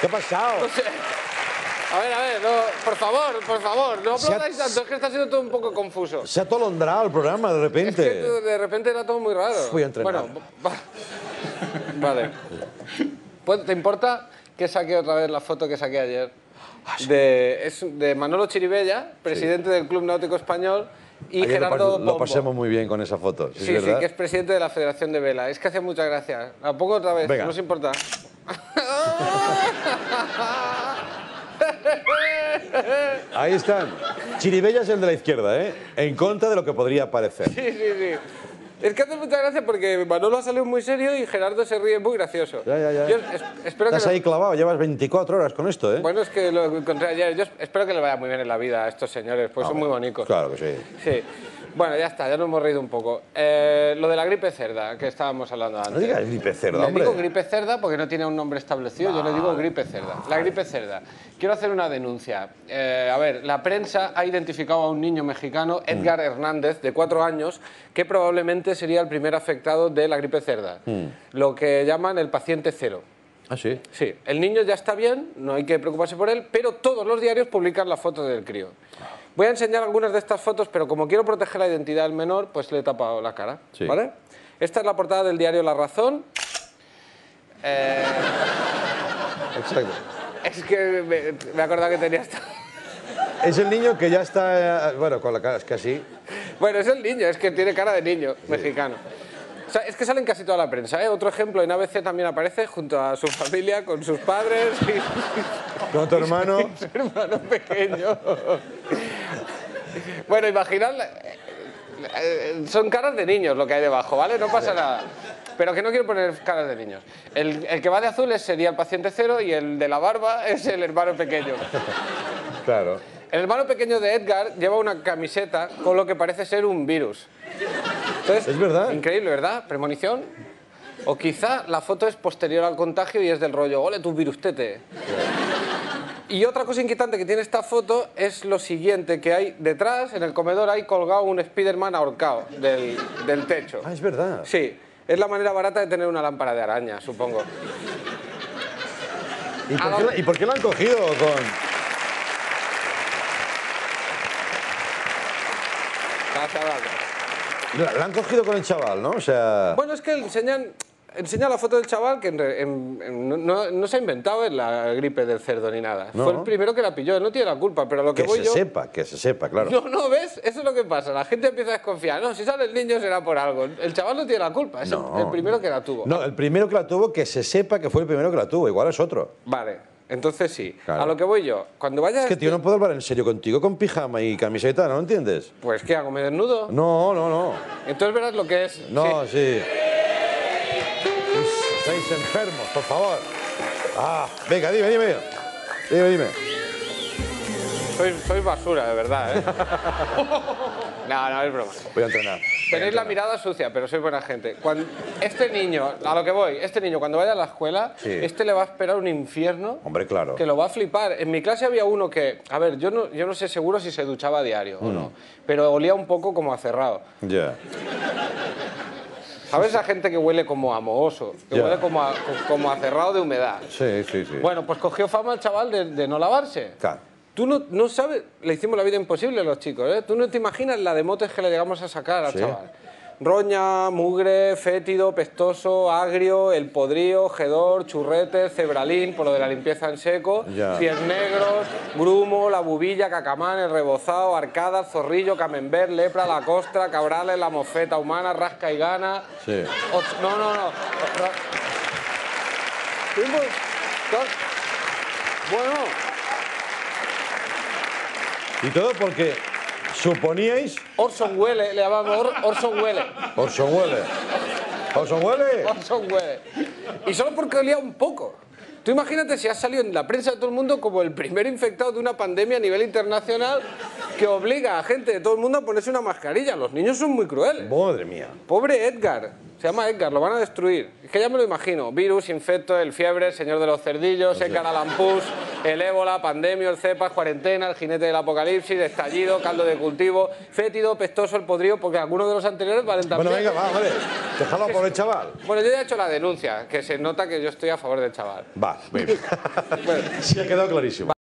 ¿Qué ha pasado? No sé. A ver, a ver, no, por favor, por favor, no aplaudáis tanto, es que está siendo todo un poco confuso. Se ha atolondrado el programa de Es que repente. de repente era todo muy raro. Voy a entrenar. Bueno, va- vale. Pues, ¿Te importa que saque otra vez la foto que saqué ayer? De, es de Manolo Chiribella, presidente del Club Náutico Español, y Ayer lo, Gerardo pas- lo Pombo. pasemos muy bien con esa foto. ¿sí, Sí, sí, que es presidente de la Federación de Vela. Es que hace muchas gracias. ¿La pongo otra vez? Venga. No os importa. Ahí están. Chiribella es el de la izquierda, ¿eh? En contra de lo que podría parecer. Sí, sí, sí. Es que hace mucha gracia porque Manolo ha salido muy serio y Gerardo se ríe muy gracioso. Ya, ya, ya. Yo es- espero que Estás lo- ahí clavado, llevas 24 horas con esto, ¿eh? Bueno, es que lo encontré ayer. Yo espero que le vaya muy bien en la vida a estos señores, pues son muy bonitos. Claro que sí. Sí. Bueno, ya está, ya nos hemos reído un poco. Eh, lo de la gripe cerda, que estábamos hablando antes. No digas gripe cerda, Le hombre. digo gripe cerda porque no tiene un nombre establecido, yo le digo gripe cerda. La gripe cerda. Quiero hacer una denuncia. Eh, a ver, la prensa ha identificado a un niño mexicano, Mm. Edgar Hernández, de cuatro años, que probablemente sería el primer afectado de la gripe cerda. Mm. Lo que llaman el paciente cero. Ah, sí. Sí, el niño ya está bien, no hay que preocuparse por él, pero todos los diarios publican la foto del crío. Voy a enseñar algunas de estas fotos, pero como quiero proteger la identidad del menor, pues le he tapado la cara. Sí. ¿Vale? Esta es la portada del diario La Razón. Eh, Exacto. es que me, me he acordado que tenía esta. Es el niño que ya está, eh, bueno, con la cara, es que así. Bueno, es el niño, es que tiene cara de niño mexicano. O sea, es que sale en casi toda la prensa. ¿eh? Otro ejemplo, en ABC también aparece junto a su familia, con sus padres y Con tu hermano. su hermano pequeño. Bueno, imaginad, eh, eh, son caras de niños lo que hay debajo, ¿vale? No pasa nada. Pero que no quiero poner caras de niños. El, el que va de azul sería el paciente cero y el de la barba es el hermano pequeño. Claro. El hermano pequeño de Edgar lleva una camiseta con lo que parece ser un virus. Entonces, Es verdad. Increíble, ¿verdad? Premonición. O quizá la foto es posterior al contagio y es del rollo, ole tu virustete. Y otra cosa inquietante que tiene esta foto es lo siguiente, que hay detrás, en el comedor, hay colgado un Spiderman ahorcado del, del techo. Ah, es verdad. Sí, es la manera barata de tener una lámpara de araña, supongo. ¿Y por, Ah, qué, la- ¿Y por qué lo han cogido con...? Gracias. La, la han cogido con el chaval, ¿no? O sea... Bueno, es que enseñan, enseña la foto del chaval que en re- en- en- no- se ha inventado en la gripe del cerdo ni nada. No. Fue el primero que la pilló, él no tiene la culpa, pero lo que, que voy se yo... sepa, que se sepa, claro. No, no, ¿ves? Eso es lo que pasa. La gente empieza a desconfiar. No, si sale el niño será por algo. El chaval no tiene la culpa, es No. el primero que la tuvo. No, el primero que la tuvo, que se sepa que fue el primero que la tuvo. Igual es otro. Vale, entonces sí. Claro. A lo que voy yo. Cuando vayas... Es que, tío, no puedo hablar en serio contigo con pijama y camiseta, ¿no entiendes? Pues, ¿qué hago? ¿Me desnudo? No, no, no. Entonces verás lo que es. No, Sí. sí. Estáis enfermos, por favor. Ah, venga, dime, dime. Dime, dime. Sois, sois basura, de verdad, ¿eh? no, no, es broma. Voy a entrenar. Tenéis la mirada sucia, pero sois buena gente. Cuando, este niño, a lo que voy, este niño cuando vaya a la escuela, Sí. este le va a esperar un infierno Hombre, claro. que lo va a flipar. En mi clase había uno que, a ver, yo no, yo no sé seguro si se duchaba a diario Mm. o no, pero olía un poco como a cerrado. Ya. ¿Sabes esa gente que huele como a mohoso? Que huele como a, como a cerrado de humedad. Sí, sí, sí. Bueno, pues cogió fama el chaval de, de no lavarse. Claro. Tú no, no sabes, le hicimos la vida imposible a los chicos, ¿eh? Tú no te imaginas la de motes que le llegamos a sacar al Sí. chaval. Roña, mugre, fétido, pestoso, agrio, el podrío, gedor, churrete, cebralín, por lo de la limpieza en seco, Ya. pies negros, grumo, la bubilla, cacamán, el rebozado, arcadas, zorrillo, camembert, lepra, la costra, cabrales, la mofeta humana, rasca y gana. Sí. Och- no, no, no. Fuimos- Bueno, Y todo porque suponíais Orson Welles, le llamamos Or- Orson Welles. Orson Welles. Orson Welles. Orson Welles. Y solo porque olía un poco. Tú imagínate si has salido en la prensa de todo el mundo como el primer infectado de una pandemia a nivel internacional que obliga a gente de todo el mundo a ponerse una mascarilla. Los niños son muy crueles. Madre mía. Pobre Edgar. Se llama Edgar, lo van a destruir. Es que ya me lo imagino. Virus, infecto, el fiebre, el señor de los cerdillos, Edgar Allan Poe, el ébola, pandemia, el cepas, cuarentena, el jinete del apocalipsis, estallido, caldo de cultivo, fétido, pestoso, el podrido, porque algunos de los anteriores valen también. Bueno, venga, va, vale. Déjalo por el chaval. Bueno, yo ya he hecho la denuncia, que se nota que yo estoy a favor del chaval. Va, venga. sí, ha quedado clarísimo.